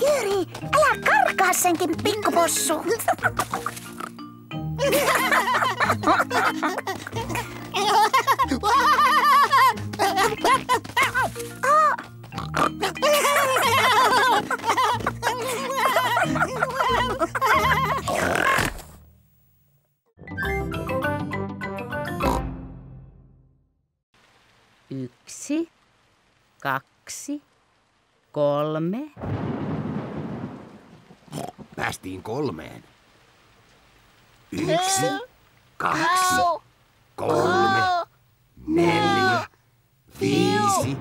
Jyri, älä karkaa senkin pikkupossu. Yksi, kaksi, kolme. Päästiin kolmeen. Yksi, kaksi, kolme, neljä, viisi.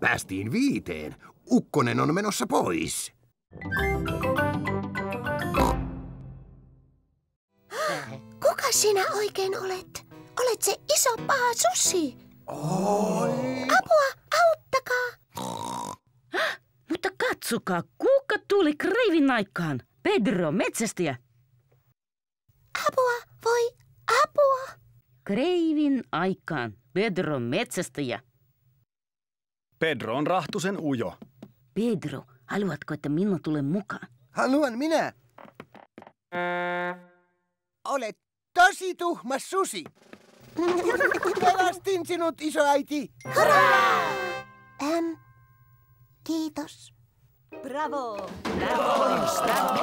Päästiin viiteen. Ukkonen on menossa pois. Kuka sinä oikein olet? Olet se iso paha susi. Apua, auttakaa. Mutta katsokaa, kuka tuli kreivin aikaan? Pedro, metsästäjä. Apua, voi apua. Kreivin aikaan. Pedro, metsästäjä. Pedro on rahtusen ujo. Pedro, haluatko, että minun tulee mukaan? Haluan minä. Olet tosi tuhma susi. Pelastin sinut, isoäiti. Äm, kiitos. Bravo! Fantastista.